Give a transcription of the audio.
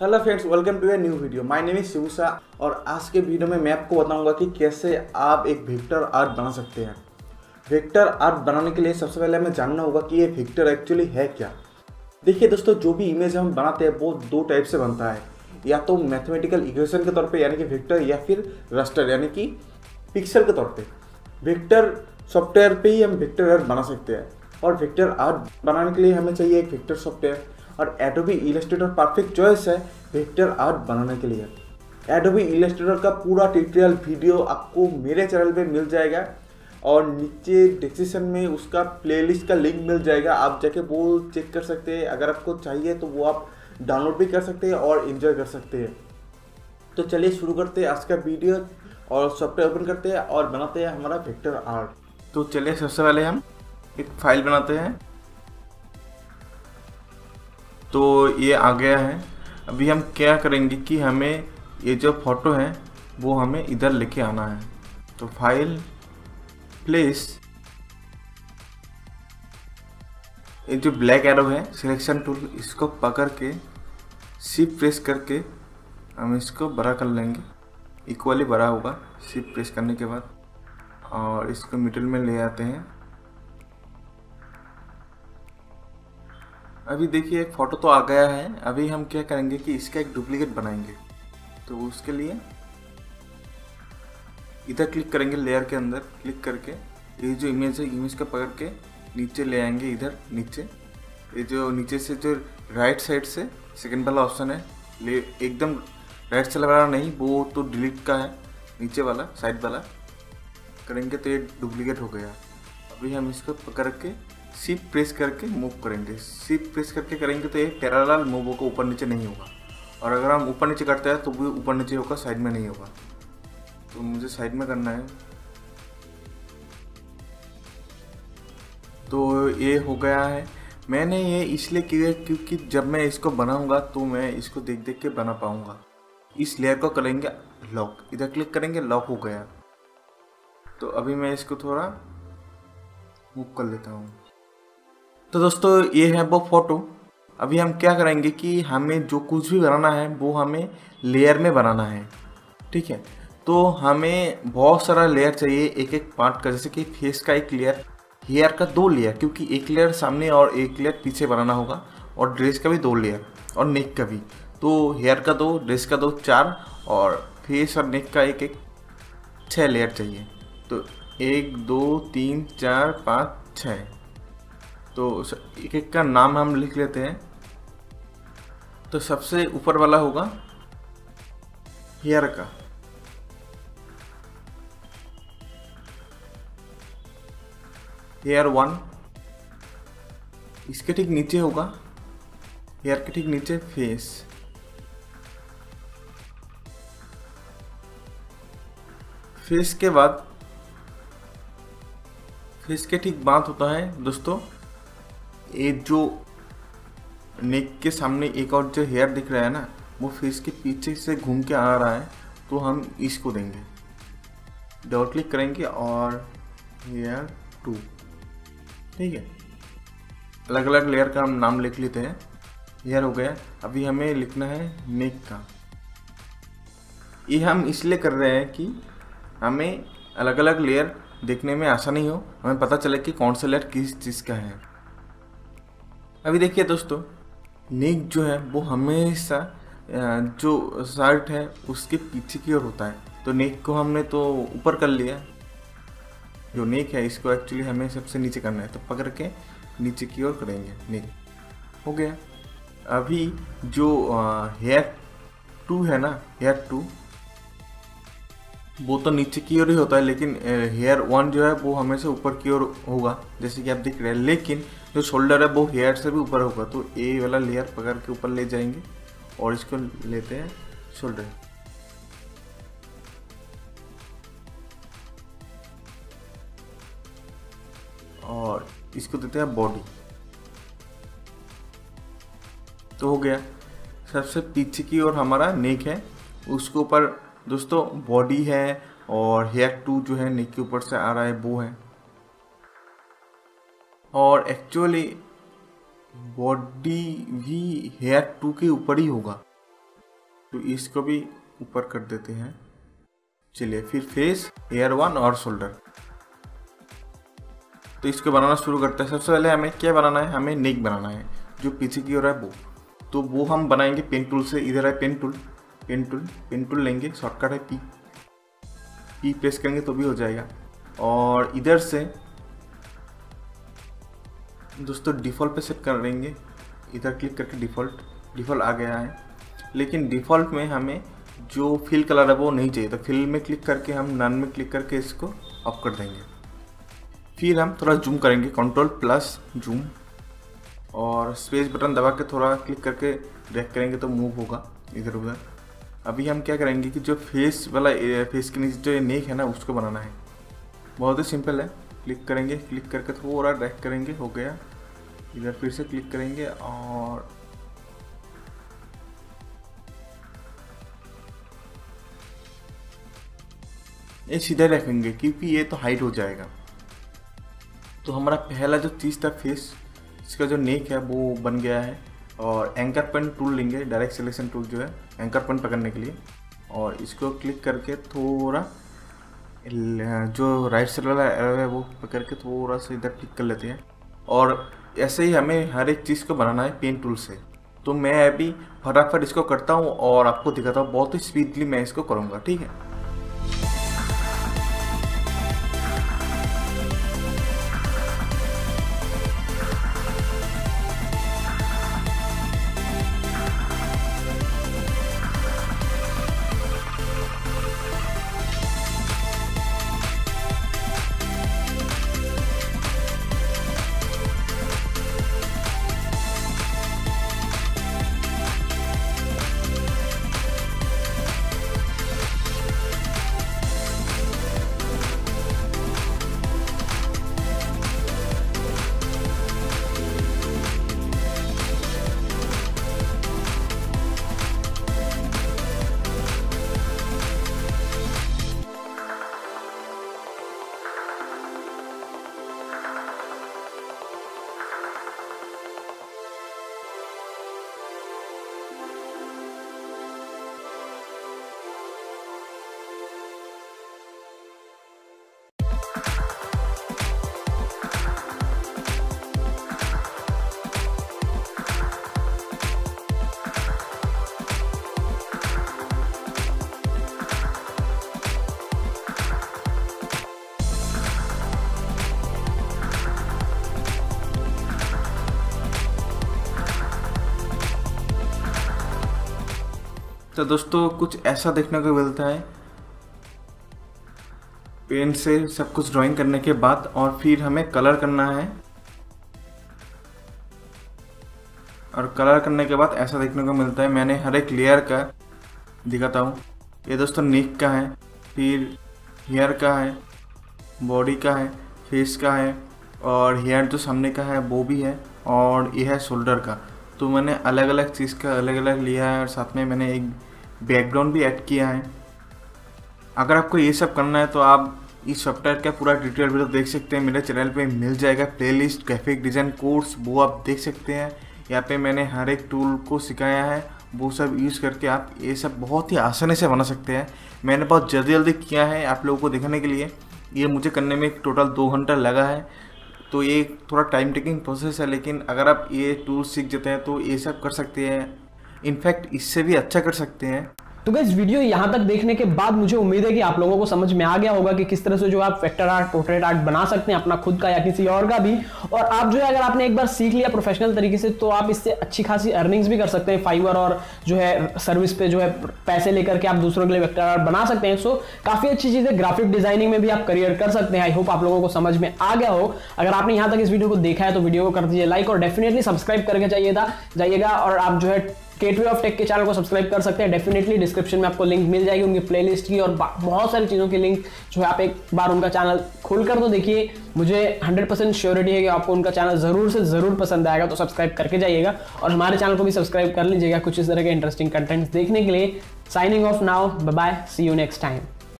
Hello friends welcome to a new video my name is Shivsa और आज के video में मैं आपको बताऊँगा कि कैसे आप एक विक्टर आर्ट बना सकते हैं। विक्टर आर्ट बनाने के लिए सबसे पहले हमें जानना होगा कि ये विक्टर एक्चुअली है क्या। देखिए दोस्तों, जो भी इमेज हम बनाते हैं, वो दो टाइप से बनता है। या तो मैथमेटिकल इक्वेशन के तौर पर यानी कि विक्टर या फिर रस्टर यानी कि पिक्सल के तौर पर विक्टर सॉफ्टवेयर पर ही हम विक्टर आर्ट बना सकते हैं। और विक्टर आर्ट बनाने के लिए हमें चाहिए एक विक्टर सॉफ्टवेयर और एडोबी इलेस्ट्रेटर परफेक्ट चॉइस है विक्टर आर्ट बनाने के लिए। एडोबी इलेस्ट्रेटर का पूरा ट्यूटोरियल वीडियो आपको मेरे चैनल पे मिल जाएगा और नीचे डिस्क्रिप्शन में उसका प्लेलिस्ट का लिंक मिल जाएगा। आप जाके वो चेक कर सकते हैं। अगर आपको चाहिए तो वो आप डाउनलोड भी कर सकते हैं और इन्जॉय कर सकते हैं। तो चलिए शुरू करते हैं आज का वीडियो और सॉफ्टवेयर ओपन करते हैं और बनाते हैं हमारा विक्टर आर्ट तो चलिए सबसे पहले हम एक फ़ाइल बनाते हैं। तो ये आ गया है। अभी हम क्या करेंगे कि हमें ये जो फ़ोटो है, वो हमें इधर लेके आना है। तो फ़ाइल, प्लेस, ये जो ब्लैक एरो है, सिलेक्शन टूल, इसको पकड़ के सिप प्रेस करके हम इसको बड़ा कर लेंगे। इक्वली बड़ा होगा सिप प्रेस करने के बाद। और इसको मिडिल में ले आते हैं। अभी देखिए, एक फ़ोटो तो आ गया है। अभी हम क्या करेंगे कि इसका एक डुप्लीकेट बनाएँगे। तो उसके लिए इधर क्लिक करेंगे लेयर के अंदर। क्लिक करके ये जो इमेज है इमेज का पकड़ के नीचे ले आएँगे इधर, नीचे। ये जो नीचे से जो राइट साइड से सेकंड वाला ऑप्शन है, ले एकदम राइट साइड वाला नहीं, वो तो डिलीट का है, नीचे वाला साइड वाला। करेंगे तो ये डुप्लीकेट हो गया। अभी हम इसको पकड़ के सिप प्रेस करके मूव करेंगे। सिप प्रेस करके करेंगे तो ये पैरालाल मूव को ऊपर नीचे नहीं होगा। और अगर हम ऊपर नीचे करते हैं तो वो ऊपर नीचे होगा साइड में नहीं होगा। तो मुझे साइड में करना है। तो ये हो गया है। मैंने ये इसलिए किया क्योंकि जब मैं इसको बनाऊँगा तो मैं इसको देख देख के बना पाऊँगा। इस लेयर को करेंगे लॉक इधर क्लिक करेंगे लॉक हो गया। तो अभी मैं इसको थोड़ा मूव कर लेता हूँ। तो दोस्तों, ये है वो फ़ोटो। अभी हम क्या करेंगे कि हमें जो कुछ भी बनाना है, वो हमें लेयर में बनाना है। ठीक है? तो हमें बहुत सारा लेयर चाहिए एक एक पार्ट का। जैसे कि फेस का एक लेयर हेयर का दो लेयर क्योंकि एक लेयर सामने और एक लेयर पीछे बनाना होगा, और ड्रेस का भी दो लेयर और नेक का भी। तो हेयर का दो ड्रेस का दो, चार, और फेस और नेक का एक एक छः लेयर चाहिए। तो एक, दो, तीन, चार, पाँच छः तो एक एक का नाम हम लिख लेते हैं। तो सबसे ऊपर वाला होगा हेयर का हेयर वन। इसके ठीक नीचे होगा। हेयर के ठीक नीचे फेस। फेस के बाद, फेस के ठीक बात होता है दोस्तों। ये जो नेक के सामने एक और जो हेयर दिख रहा है ना, वो फेस के पीछे से घूम के आ रहा है तो हम इसको देंगे। डबल क्लिक करेंगे और हेयर टू ठीक है? अलग अलग लेयर का हम नाम लिख लेते हैं। हेयर हो गया। अभी हमें लिखना है नेक का। ये हम इसलिए कर रहे हैं कि हमें अलग अलग लेयर देखने में आसानी हो। हमें पता चले कि कौन सा लेयर किस चीज़ का है। अभी देखिए दोस्तों, नेक जो है, वो हमेशा जो शर्ट है, उसके पीछे की ओर होता है। तो नेक को हमने तो ऊपर कर लिया जो नेक है, इसको एक्चुअली हमें सबसे नीचे करना है। तो पकड़ के नीचे की ओर करेंगे नेक। हो गया। अभी जो हेयर टू है ना हेयर टू वो तो नीचे की ओर ही होता है, लेकिन हेयर वन जो है, वो हमेशा ऊपर की ओर होगा, जैसे कि आप देख रहे हैं। लेकिन जो शोल्डर है, वो हेयर से भी ऊपर होगा तो ए वाला लेयर पकड़ के ऊपर ले जाएँगे और इसको लेते हैं शोल्डर और इसको देते हैं बॉडी तो हो गया। सबसे पीछे की ओर हमारा नेक है, उसके ऊपर दोस्तों बॉडी है और हेयर टू जो है नेक के ऊपर से आ रहा है, वो है। और एक्चुअली बॉडी भी हेयर टू के ऊपर ही होगा। तो इसको भी ऊपर कर देते हैं। चलिए, फिर फेस हेयर वन और शोल्डर तो इसको बनाना शुरू करते हैं। सबसे पहले हमें क्या बनाना है? हमें नेक बनाना है, जो पीछे की ओर है वो। तो वो हम बनाएँगे पेन टूल से। इधर है pen tool pen tool pen tool लेंगे शॉर्टकट है पी पी प्रेस करेंगे तो भी हो जाएगा। और इधर से दोस्तों डिफ़ॉल्ट पे सेट कर लेंगे। इधर क्लिक करके डिफ़ॉल्ट डिफ़ॉल्ट आ गया है। लेकिन डिफ़ॉल्ट में हमें जो फिल कलर है वो नहीं चाहिए। तो फिल में क्लिक करके हम नन में क्लिक करके इसको ऑफ़ कर देंगे। फिर हम थोड़ा जूम करेंगे। कंट्रोल प्लस जूम और स्पेस बटन दबा के थोड़ा क्लिक करके ड्रैग करेंगे तो मूव होगा। इधर उधर अभी हम क्या करेंगे कि जो फेस वाला फेस के नीचे जो नेक है ना, उसको बनाना है। बहुत ही सिंपल है। क्लिक करेंगे क्लिक करके थोड़ा ड्रैग करेंगे, हो गया। इधर फिर से क्लिक करेंगे और ये सीधा रखेंगे, क्योंकि ये तो हाइट हो जाएगा। तो हमारा पहला जो चीज़ था फेस इसका जो नेक है, वो बन गया है। और एंकर पेन टूल लेंगे डायरेक्ट सिलेक्शन टूल जो है एंकर पेन पकड़ने के लिए। और इसको क्लिक करके थोड़ा, जो राइट साइड वाला एरो है, वो पकड़ के थोड़ा सा इधर क्लिक कर लेते हैं। और ऐसे ही हमें हर एक चीज़ को बनाना है पेन टूल से। तो मैं अभी फटाफट इसको करता हूँ और आपको दिखाता हूँ, बहुत ही स्पीडली मैं इसको करूँगा, ठीक है? तो दोस्तों, कुछ ऐसा देखने को मिलता है। पेन से सब कुछ ड्राइंग करने के बाद और फिर हमें कलर करना है। और कलर करने के बाद ऐसा देखने को मिलता है। मैंने हर एक लेयर का दिखाता हूँ। ये दोस्तों नेक का है, फिर हेयर का है बॉडी का है फेस का है और हेयर जो सामने का है वो भी है और ये है शोल्डर का। तो मैंने अलग अलग चीज़ का अलग अलग लिया है और साथ में मैंने एक बैकग्राउंड भी ऐड किया है। अगर आपको ये सब करना है तो आप इस सॉफ्टवेयर का पूरा डिटेल वीडियो देख सकते हैं। मेरे चैनल पे मिल जाएगा प्लेलिस्ट ग्राफिक डिज़ाइन कोर्स वो आप देख सकते हैं। यहाँ पे मैंने हर एक टूल को सिखाया है। वो सब यूज़ करके आप ये सब बहुत ही आसानी से बना सकते हैं। मैंने बहुत जल्दी जल्दी किया है आप लोगों को दिखाने के लिए। ये मुझे करने में टोटल दो घंटा लगा है। तो ये थोड़ा टाइम टेकिंग प्रोसेस है, लेकिन अगर आप ये टूल सीख जाते हैं तो ये सब कर सकते हैं। इनफैक्ट इससे भी अच्छा कर सकते हैं। तो इस वीडियो यहाँ तक देखने के बाद मुझे उम्मीद है कि आप लोगों को समझ में आ गया होगा कि किस तरह से जो आप वेक्टर आर्ट पोर्ट्रेट आर्ट बना सकते हैं अपना खुद का या किसी और का भी। और आप जो है, अगर आपने एक बार सीख लिया प्रोफेशनल तरीके से तो आप इससे अच्छी खासी अर्निंग्स भी कर सकते हैं फाइवर और जो है सर्विस पे जो है, पैसे लेकर के आप दूसरों के लिए वेक्टर आर्ट बना सकते हैं। सो काफ़ी अच्छी चीज़ है ग्राफिक डिज़ाइनिंग में भी आप करियर कर सकते हैं। आई होप आप लोगों को समझ में आ गया हो। अगर आपने यहाँ तक इस वीडियो को देखा है तो वीडियो को कर दीजिए लाइक और डेफिनेटली सब्सक्राइब करके था जाइएगा और आप जो है गेटवे ऑफ़ टेक के चैनल को सब्सक्राइब कर सकते हैं। डेफिनेटली डिस्क्रिप्शन में आपको लिंक मिल जाएगी उनकी प्लेलिस्ट की और बहुत सारी चीज़ों की लिंक जो है आप एक बार उनका चैनल खोल कर तो देखिए। मुझे 100% परसेंट श्योरिटी है कि आपको उनका चैनल ज़रूर से ज़रूर पसंद आएगा तो सब्सक्राइब करके जाइएगा और हमारे चैनल को भी सब्सक्राइब कर लीजिएगा कुछ इस तरह के इंटरेस्टिंग कंटेंट्स देखने के लिए। Signing off now bye see you next time